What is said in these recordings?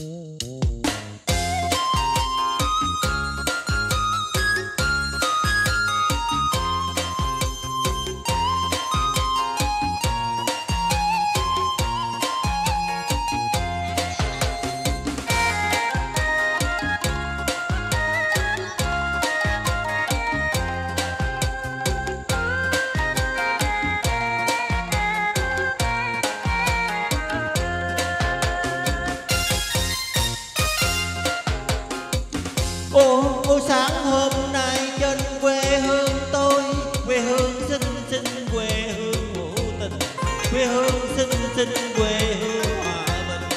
ô sáng hôm nay trên quê hương tôi quê hương xinh xinh quê hương hữu tình. Quê hương xinh xinh quê hương hòa bình.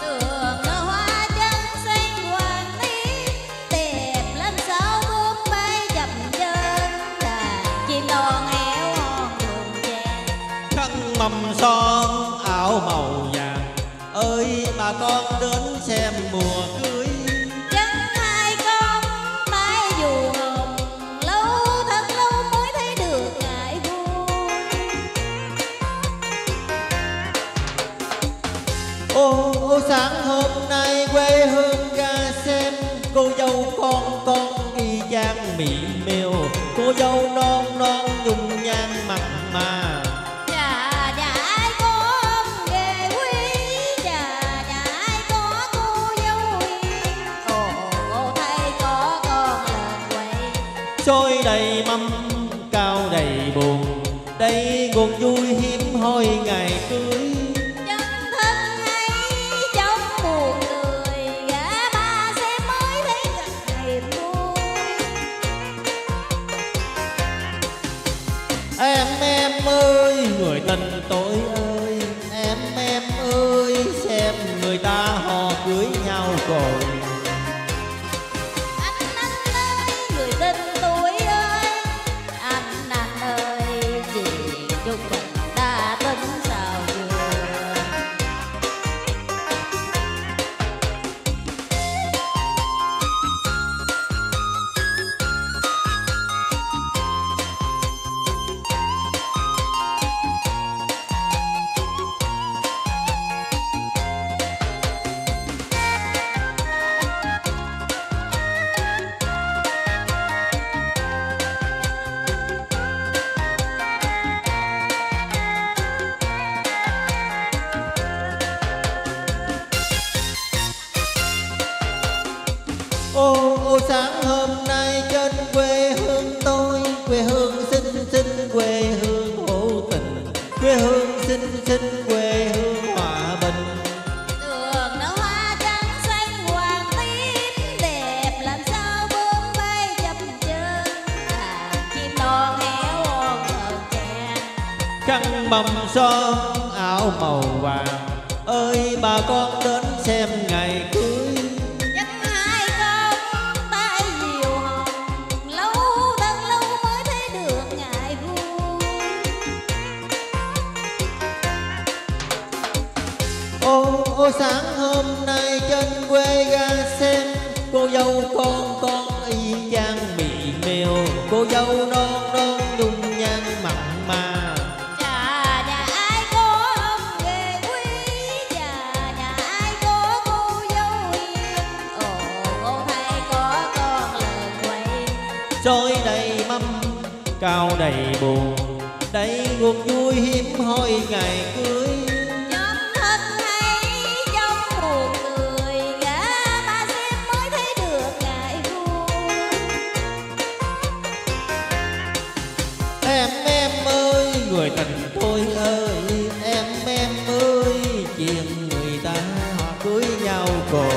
Đường nở hoa chân xanh hoàng tím đẹp lên sao buông bay dập chân đàn chim non éo hòn đường chèn khăn mầm son áo màu vàng ơi bà con đến ô ô sáng hôm nay quê hương ra xem cô dâu con con y chang mỹ miều. Cô dâu non non nhung nhan mặn mà. Chà nhà ai có ông nghề quý? Chà nhà ai có cô dâu hiền Ồ cô thấy có con lợn quậy. Xôi đầy mâm cao đầy buồn. Đây nguồn vui hiếm hoi ngày cưới em em ơi, người tình tôi ơi. Em em ơi, xem người ta hò cưới nhau rồi. Ô ô sáng hôm nay trên quê hương tôi quê hương xinh xinh quê hương hữu tình. Quê hương xinh xinh quê hương hòa bình. Đường nở hoa trắng xanh hoàng tím đẹp làm sao bướm bay dập chân đàn chim non héo ồn chèn khăn bầm son áo màu vàng. Ơi bà con đến xem ngày ô ô sáng hôm nay trên quê ra xem cô dâu con con y chang mỹ miều cô dâu non non nhung nhan mặn mà. Chà nhà ai có ông nghề quý Chà nhà ai có cô dâu hiền? Ồ cô thấy có con lợn quậy xôi đầy mâm cao đầy buồn. Đây nguồn vui hiếm hoi ngày cưới người tình tôi ơi em em ơi chuyện người ta họ cưới nhau rồi.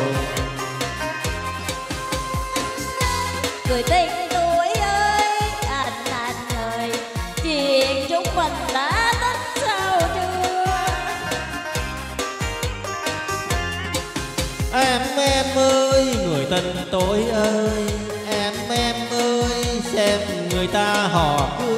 Người tình tuổi ơi Anh anh ơi Chuyện chúng mình đã tính sao chưa? Em em ơi người tình tôi ơi em em ơi xem người ta họ cưới